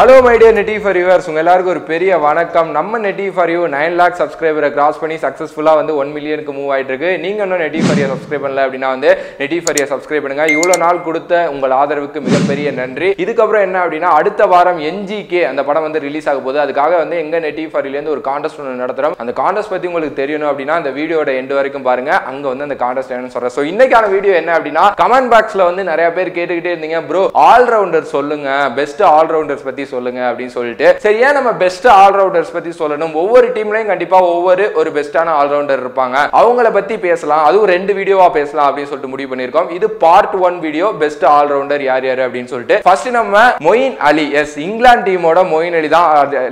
Hello my dear Netty for yours உங்க எல்லாருக்கும் ஒரு பெரிய வணக்கம். நம்ம Netty for you nine lakh சப்ஸ்கிரைபரை cross பண்ணி சக்ஸஸ்ஃபுல்லாக வந்து ஒன் மில்லியனுக்கு மூவ் ஆயிட்டு இருக்கு நீங்க இன்னும் நெட்டி ஃபார் சப்ஸ்கிரைப் பண்ணல அப்படின்னா வந்து நெட்டி ஃபார் சப்ஸ்கிரைப் பண்ணுங்க. இவ்வளோ நாள் கொடுத்த உங்கள் ஆதரவுக்கு மிகப்பெரிய நன்றி. இதுக்கப்புறம் என்ன அப்படின்னா அடுத்த வாரம் என்ஜிகே அந்த படம் வந்து ரிலீஸ் ஆக போகுது. அதுக்காக வந்து எங்க நெட்டி ஃபார் யூலேருந்து ஒரு காண்டஸ்ட் ஒன்று நடத்துறோம். அந்த காண்டஸ்ட் பத்தி உங்களுக்கு தெரியணும் அப்படின்னா அந்த வீடியோட எண்டு வரைக்கும் பாருங்க. அங்க வந்து அந்த காண்டஸ்ட் என்னன்னு சொல்றேன். ஸோ இன்னைக்கான வீடியோ என்ன அப்படின்னா கமெண்ட் பாக்ஸ்ல வந்து நிறைய பேர் கேட்டுக்கிட்டே இருந்தீங்க. ப்ரோ ஆல்ரவுண்டர் சொல்லுங்க. பெஸ்ட் ஆல்ரவுண்டர்ஸ் பத்தி சொல்லுங்க அப்படின்னு சொல்லிட்டு சரியா ஏன் நம்ம பெஸ்ட் ஆல்ரவுண்டர்ஸ் பத்தி சொல்லணும். ஒவ்வொரு டீம்லயும் கண்டிப்பா ஒவ்வொரு ஒரு பெஸ்டான ஆல்ரவுண்டர் இருப்பாங்க. அவங்கள பத்தி பேசலாம். அதுவும் ரெண்டு வீடியோவா பேசலாம் அப்படின்னு சொல்லிட்டு முடிவு பண்ணிருக்கோம் இது part one video best allrounder யார் யார் அப்படின்னு சொல்லிட்டு ஃபர்ஸ்ட் நம்ம மொயின் அலி. எஸ் இங்கிலாந்து டீமோட மொயின் அலி தான்.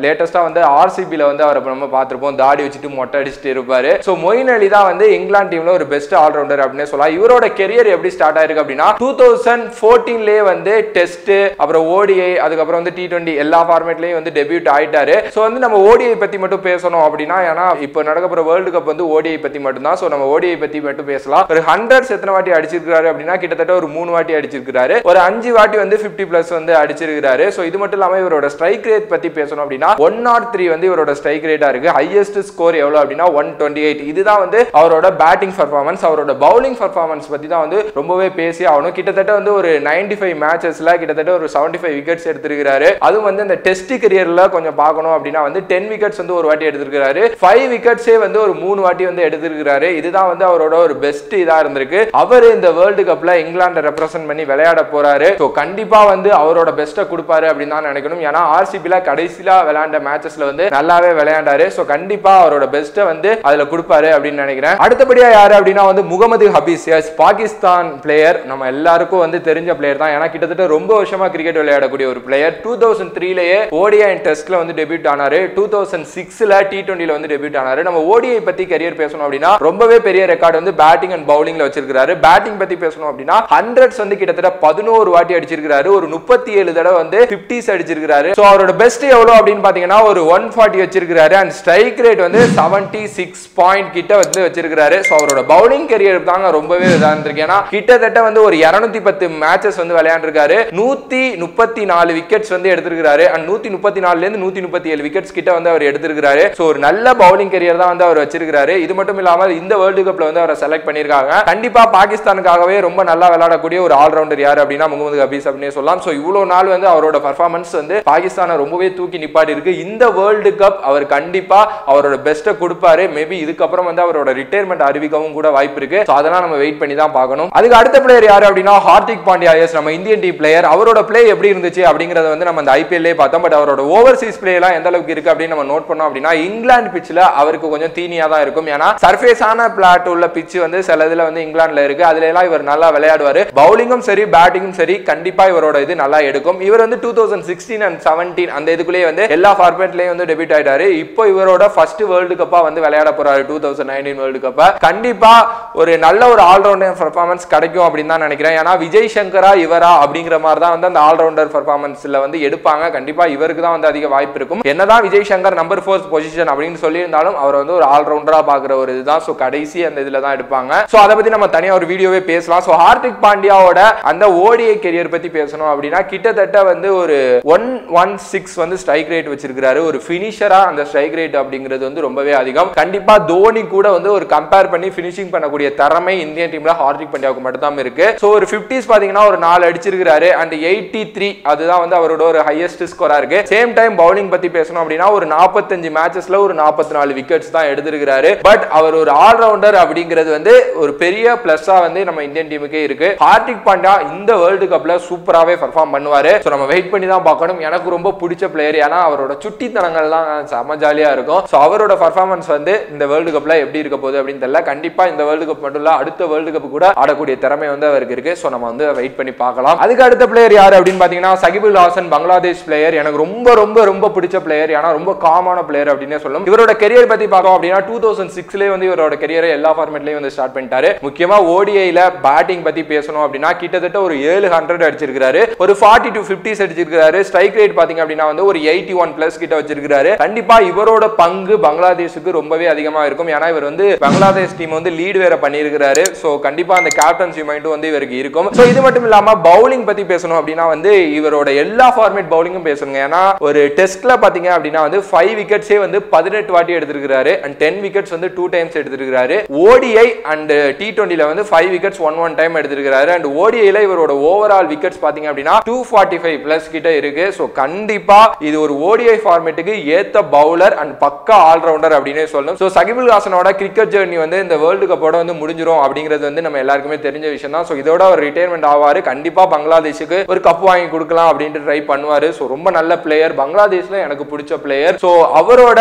லேட்டஸ்டா வந்து ஆர்சிபில வந்து அவரை நம்ம பார்த்திருப்போம். தாடி வச்சுட்டு மொட்டை அடிச்சுட்டு இருப்பாரு. ஸோ மொயின் அலி தான் வந்து இங்கிலாந்து டீம்ல ஒரு பெஸ்ட் ஆல்ரவுண்டர் அப்படின்னு சொல்லலாம். இவரோட கெரியர் எப்படி ஸ்டார்ட் ஆயிருக்கு அப்படின்னா டூ தௌசண்ட் ஃபோர்டீன்லேயே வந்து டெஸ்ட் அப்புறம் ஓடிஐ அதுக்கப்புறம் வந்து டி டுவெண்ட்டி எல்லா ஃபார்மேட்லயும் வந்து டெபியூட் ஆயிட்டாரு. ஸோ வந்து நம்ம ஓடிஐ பத்தி மட்டும் பேசணும் அப்படின்னா ஏன்னா இப்போ நடக்க வேர்ல்டு கப் வந்து ஓடிஐ பத்தி மட்டும் தான் ஸோ நம்ம ஓடிஐ பத்தி மட்டும் பேசலாம். ஒரு ஹண்ட்ரட்ஸ் எத்தனை வாட்டி அடிச்சிருக்காரு அப்படின்னா கிட்டத்தட்ட ஒரு மூணு வாட்டி அடிச்சிருக்காரு ஒரு அஞ்சு வாட்டி வந்து ஃபிஃப்டி பிளஸ் வந்து அடிச்சிருக்காரு ஸோ இது மட்டும் இல்லாமல் இவரோட ஸ்ட்ரைக் ரேட் பத்தி பேசணும் அப்படின்னா ஒன் நாட் த்ரீ வந்து இவரோட ஸ்ட்ரைக் ரேட்டா இருக்கு. ஹையஸ்ட் ஸ்கோர் எவ்வளோ அப்படின்னா ஒன் டுவெண்ட்டி எயிட் இதுதான் வந்து அவரோட பேட்டிங் பர்ஃபார்மன்ஸ் அவரோட பவுலிங் பர்ஃபார்மன்ஸ் பத்தி தான் வந்து ரொம்பவே பேசி ஆகணும். கிட்டத்தட்ட வந்து ஒரு நைன்டி ஃபைவ் மேட்சஸ்ல கிட்டத்தட்ட ஒரு செவன்டி ஃபைவ் விக்கெட்ஸ் எடுத்திருக்கிறாரு. அதுவும் வந்து இந்த டெஸ்ட் கரியர்ல கொஞ்சம் பார்க்கணும் அப்படின்னா வந்து டென் விக்கெட்ஸ் வந்து ஒரு வாட்டி எடுத்திருக்காரு ஃபைவ் விக்கெட்ஸே வந்து ஒரு மூணு வாட்டி வந்து எடுத்திருக்காரு இதுதான் வந்து அவரோட ஒரு பெஸ்ட் இதா இருந்திருக்கு. அவர் இந்த வேர்ல்டு கப்ல இங்கிலாண்டை ரெப்ரசென்ட் பண்ணி விளையாட போறாரு. ஸோ கண்டிப்பா வந்து அவரோட பெஸ்ட்டை கொடுப்பாரு அப்படின்னு தான் நினைக்கணும். ஏன்னா ஆர்சிபில கடைசியில விளையாண்ட மேட்சஸ்ல வந்து நல்லாவே விளையாண்டாரு. ஸோ கண்டிப்பா அவரோட பெஸ்ட்டை வந்து அதுல கொடுப்பாரு அப்படின்னு நினைக்கிறேன். அடுத்தபடியா யாரு அப்படின்னா வந்து முகமது ஹபீஸ். எஸ் பாகிஸ்தான் பிளேயர் நம்ம எல்லாருக்கும் வந்து தெரிஞ்ச பிளேயர் தான். ஏன்னா கிட்டத்தட்ட ரொம்ப வருஷமா கிரிக்கெட் விளையாடக்கூடிய ஒரு பிளேயர் டூ தௌசண்ட் தௌசண்ட் த்ரீலயே ஓடிஐ அண்ட் டெஸ்ட்ல வந்து டெபியூட் ஆனாரு. டூ தௌசண்ட் சிக்ஸ்ல டி டுவெண்ட்டில வந்து டெபியூட் ஆனாரு. நம்ம ஓடிஐ பத்தி கரியர் பேசணும் அப்படின்னா ரொம்பவே பெரிய ரெக்கார்டு வந்து பேட்டிங் அண்ட் பவுலிங்ல வச்சிருக்காரு பேட்டிங் பத்தி பேசணும் அப்படின்னா ஹண்ட்ரட்ஸ் வந்து கிட்டத்தட்ட பதினோரு வாட்டி அடிச்சிருக்காரு ஒரு முப்பத்தி ஏழு தடவை வந்து பிப்டிஸ் அடிச்சிருக்காரு ஸோ அவரோட பெஸ்ட் எவ்வளவு அப்படின்னு பாத்தீங்கன்னா ஒரு ஒன் ஃபார்ட்டி வச்சிருக்காரு அண்ட் ஸ்ட்ரைக் ரேட் வந்து செவன்டி சிக்ஸ் பாயிண்ட் கிட்ட வந்து வச்சிருக்காரு ஸோ அவரோட பவுலிங் கரியர் தாங்க ரொம்பவே இதா இருந்திருக்கு. ஏன்னா கிட்டத்தட்ட வந்து ஒரு இருநூத்தி பத்து மேட்சஸ் வந்து விளையாண்டுருக்காரு. நூத்தி முப்பத்தி நாலு விக்கெட்ஸ் வந்து எடுத்திருக்காரு. அண்ட் நூத்தி முப்பத்தி நாலுல இருந்து நூத்தி முப்பத்தி ஏழு விக்கெட்ஸ் கிட்ட வந்து அவர் எடுத்திருக்காரு ஸோ ஒரு நல்ல பவுலிங் கரியர் தான் வந்து அவர் வச்சிருக்காரு இது மட்டும் இல்லாமல் இந்த வேர்ல்டு கப்ல வந்து அவரை செலக்ட் பண்ணியிருக்காங்க. கண்டிப்பா பாகிஸ்தானுக்காகவே ரொம்ப நல்லா விளையாடக்கூடிய ஒரு ஆல்ரவுண்டர் யார் அப்படின்னா முகமது ஹபீஸ் அப்படின்னு சொல்லலாம். ஸோ இவ்வளவு நாள் வந்து அவரோட பர்ஃபார்மன்ஸ் வந்து பாகிஸ்தானை ரொம்பவே தூக்கி நிப்பாட்டி இருக்கு இந்த வேர்ல்டு கப் அவர் கண்டிப்பா அவரோட பெஸ்ட்டை கொடுப்பாரு. மேபி இதுக்கப்புறம் வந்து அவரோட ரிட்டையர்மெண்ட் அறிவிக்கவும் கூட வாய்ப்பு இருக்கு. அதெல்லாம் நம்ம வெயிட் பண்ணி தான் பார்க்கணும். அதுக்கு அடுத்த பிளேயர் யாரு அப்படின்னா ஹார்திக் பாண்டியா. எஸ் நம்ம இந்தியன் டீம் பிளேயர் அவரோட பிளே எப்படி இருந்துச்சு அப்படிங்கறத வந்து நம்ம அந்த ஐபிஎல்லே பார்த்தோம் பட் அவரோட ஓவர்சீஸ் பிளே எல்லாம் எந்த அளவுக்கு இருக்கு அப்படின்னு நம்ம நோட் பண்ணோம் அப்படின்னா இங்கிலாந்து பிச்சில் அவருக்கு கொஞ்சம் தீனியா தான் இருக்கும். ஏன்னா சர்ஃபேஸான பிளாட் உள்ள பிச்சு வந்து சில இதுல வந்து இங்கிலாந்துல இருக்கு. அதுல எல்லாம் இவர் நல்லா விளையாடுவாரு. பவுலிங்கும் சரி பேட்டிங்கும் சரி கண்டிப்பா இவரோட இது நல்லா எடுக்கும். இவர் வந்து two thousand sixteen and seventeen அந்த இதுக்குள்ளேயே வந்து எல்லா ஃபார்மேட்லயும் வந்து டெபியூட் ஆயிட்டாரு. இப்போ இவரோட ஃபர்ஸ்ட் வேர்ல்டு கப்பா வந்து விளையாட போறாரு டூ தௌசண்ட் நைன்டீன் வேர்ல்டு கப்பா கண்டிப்பா ஒரு நல்ல ஒரு ஆல்ரவுண்டர் பர்ஃபார்மன்ஸ் கிடைக்கும் அப்படின்னு தான் நினைக்கிறேன். ஏன்னா விஜய் சங்கரா இவரா அப்படிங்கிற மாதிரி தான் வந்து அந்த ஆல்ரவுண்டர் பர்ஃபார்மன்ஸ்ல வந்து எடுப்பாங்க கண்டிப்பா இவருக்கு தான் வந்து அதிக வாய்ப்பு இருக்கும். என்னதான் Vijay Shankar number four position அப்படின்னு சொல்லியிருந்தாலும் அவர் வந்து ஒரு ஆல்ரவுண்டரா பாக்குற ஒரு இதுதான். ஸோ கடைசி அந்த இதுல தான் எடுப்பாங்க. ஸோ அதை பத்தி நம்ம தனியா ஒரு வீடியோவே பேசலாம். ஸோ ஹார்திக் பாண்டியாவோட அந்த ஓடிஐ கெரியர் பத்தி பேசணும் அப்படின்னா கிட்டத்தட்ட வந்து ஒரு ஒன் ஒன் சிக்ஸ் வந்து ஸ்ட்ரைக் ரேட் வச்சிருக்காரு ஒரு ஃபினிஷராக அந்த ஸ்ட்ரைக் ரேட் அப்படிங்கிறது வந்து ரொம்பவே அதிகம். கண்டிப்பா தோனி கூட வந்து ஒரு கம்பேர் பண்ணி ஃபினிஷிங் பண்ணக்கூடிய திறமை இந்தியன் டீம்ல ஹார்திக் பாண்டியாவுக்கு மட்டும் தான் இருக்கு. ஸோ ஒரு ஃபிஃப்டிஸ் பாத்தீங்கன்னா ஒரு நாலு அடிச்சிருக்காரு அண்ட் எயிட்டி த்ரீ அதுதான் வந்து அவரோட ஒரு ஹையஸ்ட் ஸ்கோரா இருக்கு. சேம் டைம் பவுலிங் பத்தி பேசணும் அப்படின்னா ஒரு நாற்பத்தஞ்சு மேட்சஸ்ல ஒரு நாற்பத்தி நாலு விக்கெட்ஸ் தான் எடுத்திருக்கிறாரு. பட் அவர் ஒரு ஆல்ரவுண்டர் அப்படிங்கிறது வந்து ஒரு பெரிய பிளஸ்ஸா வந்து நம்ம இந்தியன் டீமுக்கே இருக்கு. ஹார்திக் பாண்டியா இந்த வேர்ல்டு கப்ல சூப்பராகவே பர்ஃபார்ம் பண்ணுவாரு. ஸோ நம்ம வெயிட் பண்ணி தான் பார்க்கணும். எனக்கு ரொம்ப பிடிச்ச பிளேயர் ஏன்னா அவரோட சுட்டித்தனங்கள்லாம் செம ஜாலியா இருக்கும். ஸோ அவரோட பர்ஃபார்மன்ஸ் வந்து இந்த வேர்ல்டு கப்ல எப்படி இருக்க போகுது அப்படின்னு தெரியல. கண்டிப்பா இந்த வேர்ல்டு கப் மட்டும் இல்ல அடுத்த வேர்ல்டு கப் கூட ஆடக்கூடிய திறமை வந்து அவருக்கு இருக்கு. ஸோ நம்ம வந்து வெயிட் பண்ணி பார்க்கலாம். அதுக்கு அடுத்த பிளேயர் யார் அப்படின்னு பாத்தீங்கன்னா சகிபுல் ஹாசன் பங்களாதேஷ் பிளேயர் எனக்கு ரொம்ப ரொம்ப ரொம்ப பிடிச்ச பிளேயர் ஏன்னா ரொம்ப காமான பிளேயர் அப்படின்னே சொல்லும் இவரோட கெரியர் பத்தி பார்க்கணும் அப்படின்னா டூ தௌசண்ட் சிக்ஸ்லேயே வந்து இவரோட கெரியரை எல்லா ஃபார்மேட்லயும் வந்து ஸ்டார்ட் பண்ணிட்டாரு. முக்கியமா ஓடிஐல பேட்டிங் பத்தி பேசணும் அப்படின்னா கிட்டத்தட்ட ஒரு ஏழு ஹண்ட்ரட் அடிச்சிருக்காரு ஒரு ஃபார்ட்டி டு பிப்டிஸ் அடிச்சிருக்காரு ஸ்ட்ரைக் ரேட் பாத்தீங்க அப்படின்னா வந்து ஒரு எயிட்டி ஒன் பிளஸ் கிட்ட வச்சிருக்காரு கண்டிப்பா இவரோட பங்கு பங்களாதேஷுக்கு ரொம்பவே அதிகமா இருக்கும். ஏன்னா இவர் வந்து பங்களாதேஷ் டீம் வந்து லீடு வேற பண்ணியிருக்கிறாரு. ஸோ கண்டிப்பா அந்த கேப்டன்சி மைண்டும் வந்து இவருக்கு இருக்கும். ஸோ இது மட்டும் இல்லாம பவுலிங் பத்தி பேசணும் அப்படின்னா வந்து இவரோட எல்லா ஃபார்மேட் பவுலிங்கும் பேசணுங்க. ஏன்னா ஒரு டெஸ்ட்ல பாத்தீங்க அப்படின்னா வந்து ஃபைவ் விக்கெட்ஸே வந்து பதினெட்டு வாட்டி எடுத்திருக்கிறாரு. அண்ட் டென் விக்கெட்ஸ் வந்து டூ டைம்ஸ் எடுத்திருக்கிறாரு. ஓடிஐ அண்ட் டி டுவெண்ட்டில வந்து five wickets one one time எடுத்திருக்கிறாரு. And ஓடிஐல இவரோட ஓவரால் விக்கெட்ஸ் பாத்தீங்க அப்படின்னா டூ ஃபார்ட்டி ஃபைவ் பிளஸ் கிட்ட இருக்கு. ஸோ கண்டிப்பா இது ஒரு ஓடிஐ ஃபார்மேட்டுக்கு ஏத்த பவுலர் அண்ட் பக்கா ஆல்ரவுண்டர் அப்படின்னே சொல்லணும். ஸோ சகிபுல் ஹாசனோட கிரிக்கெட் ஜேர்னி வந்து இந்த வேர்ல்டு கப்போட வந்து முடிஞ்சிரும் அப்படிங்கிறது வந்து நம்ம எல்லாருக்குமே தெரிஞ்ச விஷயம் தான் ஸோ இதோட ஒரு ரிட்டையர்மெண்ட் ஆவாரு. கண்டிப்பா பங்களாதேஷுக்கு ஒரு கப் வாங்கி கொடுக்கலாம் அப்படின்ட்டு ட்ரை பண்ணுவார். ஸோ ரொம்ப நல்ல பிளேயர் பங்களாதேஷ்ல எனக்கு பிடிச்ச பிளேயர் ஸோ அவரோட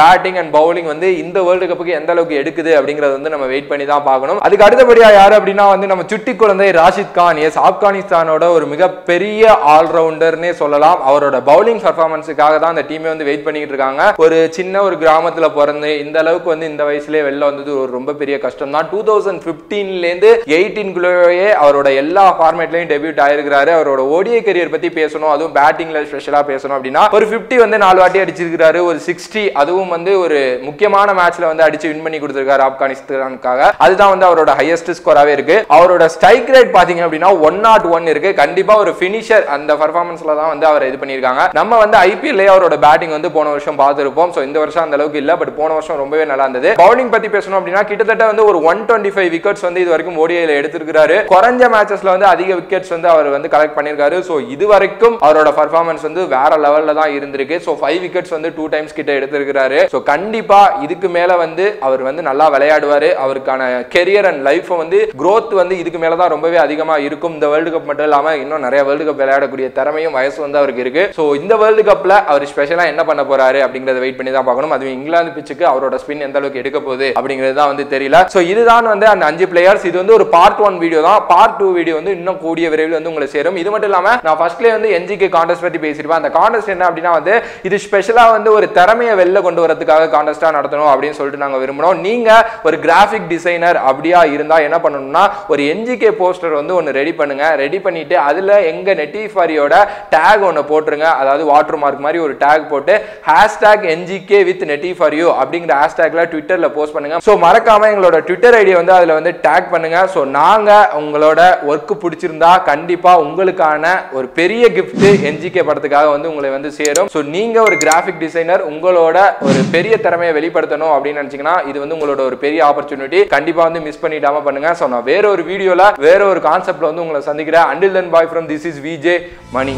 பேட்டிங் அண்ட் பவுலிங் வந்து இந்த வேர்ல்டு கப்புக்கு எந்த அளவுக்கு எடுக்குது அப்படிங்கறது வந்து நம்ம வெயிட் பண்ணி தான் பார்க்கணும். அதுக்கு அடுத்தபடியா யாரு அப்படின்னா வந்து நம்ம சுட்டி குழந்தை ராஷித் கான். எஸ் ஆப்கானிஸ்தானோட ஒரு மிகப்பெரிய ஆல்ரவுண்டர்னே சொல்லலாம். அவரோட பவுலிங் பர்ஃபார்மன்ஸுக்காக தான் அந்த டீமே வந்து வெயிட் பண்ணிட்டு இருக்காங்க. ஒரு சின்ன ஒரு கிராமத்துல பிறந்து இந்த அளவுக்கு வந்து இந்த வயசுலேயே வெளில வந்தது ஒரு ரொம்ப பெரிய கஷ்டம் தான். டூ தௌசண்ட் பிப்டீன்லேருந்து எயிட்டீன்குள்ளேயே அவரோட எல்லா ஃபார்மேட்லையும் டெபியூட் ஆயிருக்கிறாரு. அவரோட ஓடிஐ கரியர் பத்தி பேசணும். அதுவும் பேட்டிங்ல ஸ்பெஷலா பேசணும் அப்படின்னா ஒரு 50 வந்து நாலு வாட்டி அடிச்சிருக்காரு ஒரு சிக்ஸ்டி அதுவும் வந்து ஒரு முக்கியமான மேட்ச்ல வந்து அடிச்சு வின் பண்ணி கொடுத்திருக்காரு ஆப்கானிஸ்தானுக்காக. அதுதான் வந்து அவரோட ஹையஸ்ட் ஸ்கோராவே இருக்கு. அவரோட ஸ்ட்ரைக் ரேட் பாத்தீங்க அப்படின்னா ஒன் நாட் ஒன் இருக்கு. கண்டிப்பா ஒரு ஃபினிஷர் அந்த பர்ஃபார்மன்ஸ்ல தான் வந்து அவர் இது பண்ணியிருக்காங்க. நம்ம வந்து ஐபிஎல்லே அவரோட பேட்டிங் வந்து போன வருஷம் பார்த்திருப்போம். ஸோ இந்த வருஷம் அந்த அளவுக்கு இல்ல பட் போன வருஷம் ரொம்பவே நல்லா இருந்தது. பவுலிங் பத்தி பேசணும் அப்படின்னா கிட்டத்தட்ட வந்து ஒரு ஒன் டுவெண்ட்டி ஃபைவ் விக்கெட்ஸ் வந்து இது வரைக்கும் ஓடிஐல எடுத்திருக்காரு குறைஞ்ச மேட்சஸ்ல வந்து அதிக விக்கெட்ஸ் வந்து அவர் வந்து கலெக்ட் பண்ணியிருக்காரு. ஸோ இது வரைக்கும் அவரோட பர்ஃபார்மன்ஸ் வந்து வேற லெவல்ல தான் இருந்திருக்கு. ஸோ ஃபைவ் விக்கெட்ஸ் வந்து டூ டைம்ஸ் கிட்ட எடுத்திருக்கிறாரு. ஸோ கண்டிப்பா இதுக்கு மேல வந்து அவர் வந்து நல்லா விளையாடுவாரு. அவருக்கான கெரியர் அண்ட் லைஃப் வந்து க்ரோத் வந்து இதுக்கு மேல தான் ரொம்பவே அதிகமா இருக்கும். இந்த வேர்ல்டு கப் மட்டும் இல்லாம இன்னும் நிறைய வேர்ல்டு கப் விளையாடக்கூடிய திறமையும் வயசு வந்து அவருக்கு இருக்கு. ஸோ இந்த வேர்ல்டு கப்ல அவர் ஸ்பெஷலா என்ன பண்ண போறாரு அப்படிங்கறத வெயிட் பண்ணி தான் பார்க்கணும். அதுவும் இங்கிலாந்து பிச்சுக்கு அவரோட ஸ்பின் எந்த அளவுக்கு எடுக்க போகுது அப்படிங்கிறது தான் வந்து தெரியல. ஸோ இதுதான் வந்து அந்த அஞ்சு பிளேயர்ஸ் இது வந்து ஒரு பார்ட் ஒன் வீடியோ தான். பார்ட் டூ வீடியோ வந்து இன்னும் கூடிய விரைவில் வந்து உங்களை சேரும். இது மட்டும் இல்லாம நான் ஃபர்ஸ்ட்லேயே வந்து என்ஜிகே கான்டெஸ்ட் பற்றி பேசியிருப்பேன் அந்த காண்டெஸ்ட் என்ன அப்படின்னா வந்து இது ஸ்பெஷலாக வந்து ஒரு திறமையை வெளில கொண்டு வரதுக்காக காண்டெஸ்ட்டாக நடத்தணும் அப்படின்னு சொல்லிட்டு நாங்கள் விரும்புகிறோம் நீங்கள் ஒரு கிராஃபிக் டிசைனர் அப்படியா இருந்தால் என்ன பண்ணணும்னா ஒரு என்ஜிகே போஸ்டர் வந்து ஒன்று ரெடி பண்ணுங்க. ரெடி பண்ணிட்டு அதில் எங்கள் நெட்டிஃபாரியோட டேக் ஒன்று போட்டுருங்க. அதாவது வாட்டர் மார்க் மாதிரி ஒரு டேக் போட்டு ஹேஷ்டேக் என்ஜிகே வித் நெட்டிஃபாரியோ அப்படிங்கிற ஹேஷ்டேக்ல ட்விட்டரில் போஸ்ட் பண்ணுங்க. ஸோ மறக்காமல் எங்களோட ட்விட்டர் ஐடியை வந்து அதில் வந்து டேக் பண்ணுங்கள் ஸோ நாங்கள் உங்களோட ஒர்க்கு பிடிச்சிருந்தா கண்டிப்பாக உங்களுக்கான ஒரு பெரிய கிஃப்ட்டு ஜிகே படத்துக்காக வந்து உங்களை வந்து சேரும். ஸோ நீங்கள் ஒரு கிராஃபிக் டிசைனர் உங்களோட ஒரு பெரிய திறமையை வெளிப்படுத்தணும் அப்படின்னு நினச்சிங்கன்னா இது வந்து உங்களோட ஒரு பெரிய ஆப்பர்ச்சுனிட்டி கண்டிப்பாக வந்து மிஸ் பண்ணிடாம பண்ணுங்க. ஸோ நான் வேற ஒரு வீடியோவில் வேற ஒரு கான்செப்ட்ல வந்து உங்களை சந்திக்கிறேன். Until then bye from this is VJ Mani